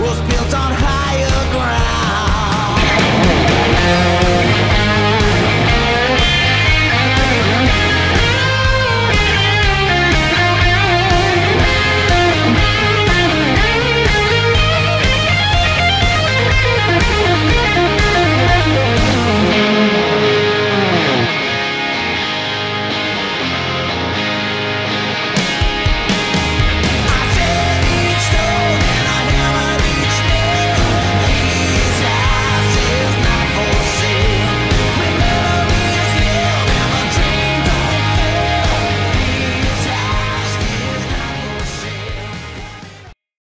was built on